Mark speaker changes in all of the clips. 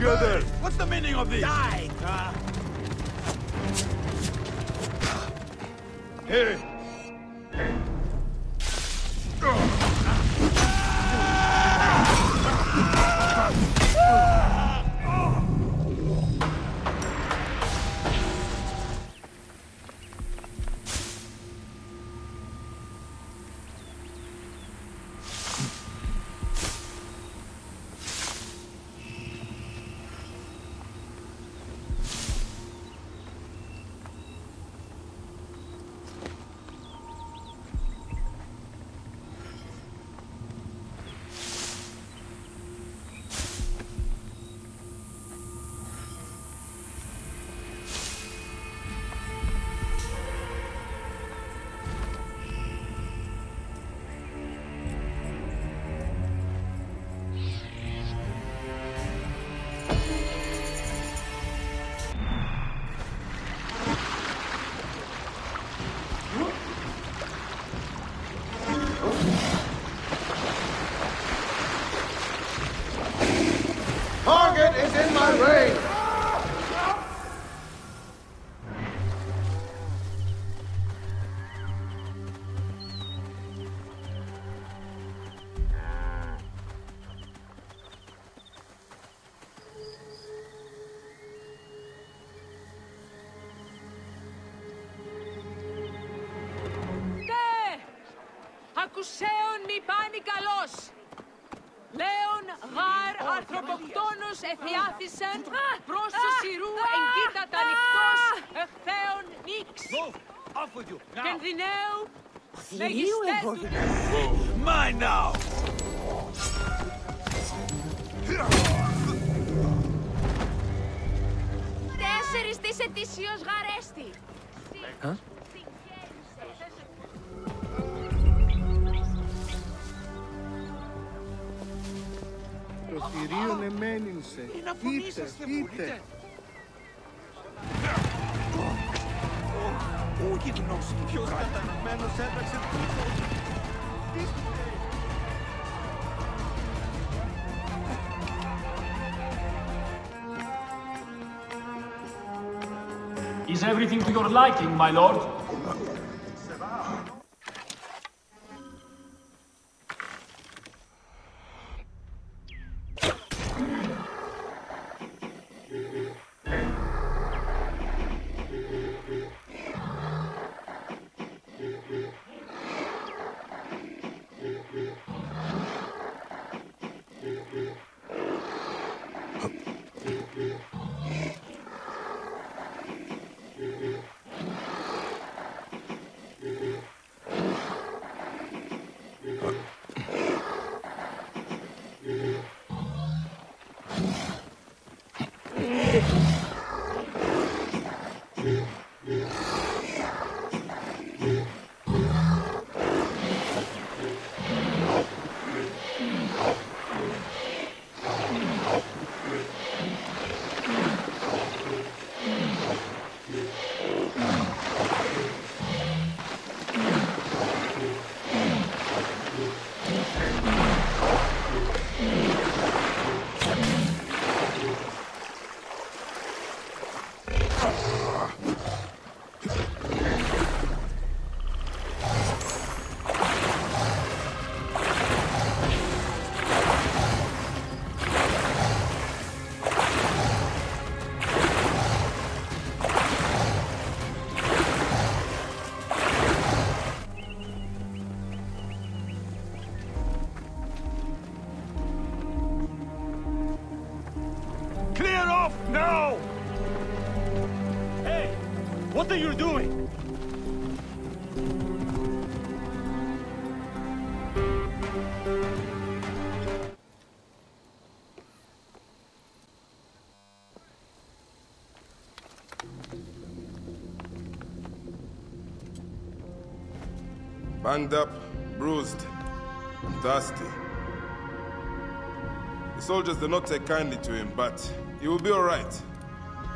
Speaker 1: Together!
Speaker 2: What's the meaning of this?
Speaker 3: Die!
Speaker 1: Hey!
Speaker 4: Ακουσέων μη πάνη καλός! Λέων γάρ ανθρωποκτόνος εθιάθησεν προς του σειρού εγκύτατα νυχτός εχθέων νίξ.
Speaker 2: Move! Off with you! Now!
Speaker 4: Κενδυναίου μεγιστέτου
Speaker 2: Mine now!
Speaker 4: τέσσερις της ετησίως γαρέστη.
Speaker 5: Το θηρίον εμένυνσε. Είτε, είτε.
Speaker 2: Ο γυμνός! Ποιος κατανοημένος έπαιξε τούτο!
Speaker 6: Is everything to your liking, my lord?
Speaker 2: Huh. Clear What are you doing?
Speaker 1: Banged up, bruised, and thirsty. The soldiers did not take kindly to him, but he will be all right.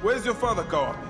Speaker 1: Where's your father, Kawapi?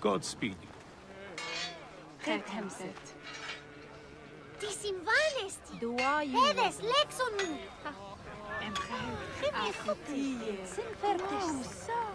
Speaker 1: Godspeed. Kertemset. This
Speaker 3: is
Speaker 1: violent. Do I?
Speaker 4: Heves,
Speaker 7: legs on me.
Speaker 1: Give me
Speaker 2: a hook. Sin fertig.